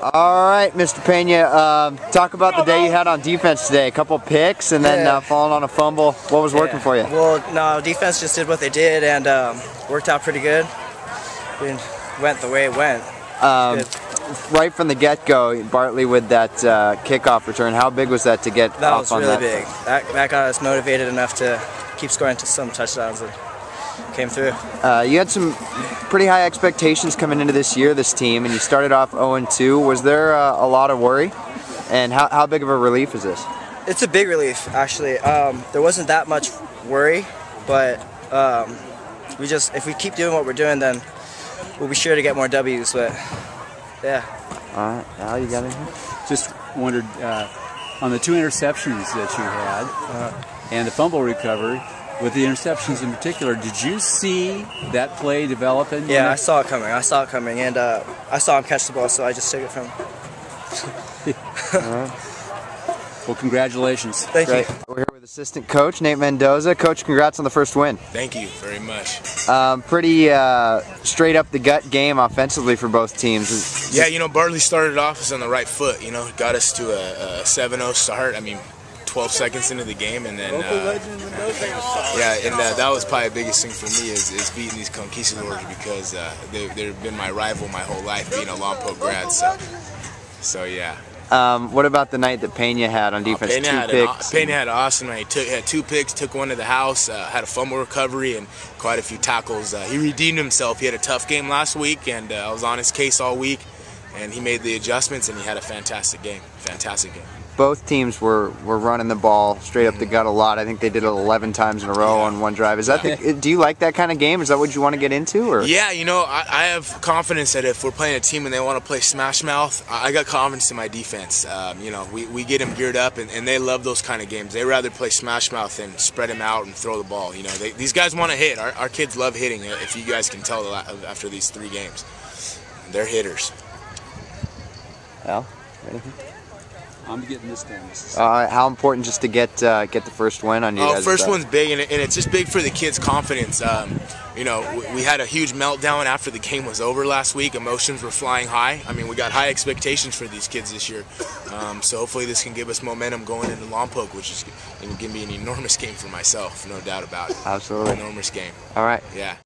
All right, Mr. Peña, um, talk about the day you had on defense today. A couple picks and then Yeah. uh, falling on a fumble. What was working Yeah. for you? Well, no, defense just did what they did and um, worked out pretty good. It went the way it went. Um, right from the get-go, Bartley with that uh, kickoff return. How big was that to get That off was on really that? big. That, that got us motivated enough to keep scoring to some touchdowns and came through. Uh, you had some pretty high expectations coming into this year, this team, and you started off 0-2. Was there uh, a lot of worry? And how, how big of a relief is this? It's a big relief, actually. Um, there wasn't that much worry, but um, we just if we keep doing what we're doing, then we'll be sure to get more W's. But yeah, All right, Al, you got anything? Just wondered uh, on the two interceptions that you had uh, and the fumble recovery, with the interceptions in particular, did you see that play developing? yeah, I saw it coming. I saw it coming, and uh, I saw him catch the ball, so I just took it from him. Well, congratulations. Thank Great. you. We're here with assistant coach Nate Mendoza. Coach, congrats on the first win. Thank you very much. Um, pretty uh, straight up the gut game offensively for both teams. Yeah, you know, Bartley started off as on the right foot, you know, got us to a, a 7-0 start. I mean, 12 seconds into the game, and then, uh, yeah, and uh, that was probably the biggest thing for me is, is beating these conquistadors because uh, they, they've been my rival my whole life, being a Lompoc grad, so, so yeah. Um, what about the night that Peña had on defense? Peña Two had, an. Peña had an awesome night. He took, had two picks, took one to the house, uh, had a fumble recovery, and quite a few tackles. Uh, he redeemed himself. He had a tough game last week, and uh, I was on his case all week, and he made the adjustments, and he had a fantastic game. Fantastic game. Both teams were, were running the ball straight up the gut a lot. I think they did it 11 times in a row on one drive. Is that the, do you like that kind of game? Is that what you want to get into? Or Yeah, you know, I, I have confidence that if we're playing a team and they want to play smash mouth, I got confidence in my defense. Um, you know, we, we get them geared up, and, and they love those kind of games. They rather play smash mouth than spread them out and throw the ball. You know, they, these guys want to hit. Our, our kids love hitting. If you guys can tell after these three games, they're hitters. Al, anything? I'm getting this done. Uh, how important just to get uh, get the first win on you Oh, guys? first is that? one's big, and, it- and it's just big for the kids' confidence. Um, you know, we, we had a huge meltdown after the game was over last week. Emotions were flying high. I mean, we got high expectations for these kids this year. Um, so hopefully, this can give us momentum going into Lompoc, which is going to be an enormous game for myself, no doubt about it. Absolutely. Enormous game. All right. Yeah.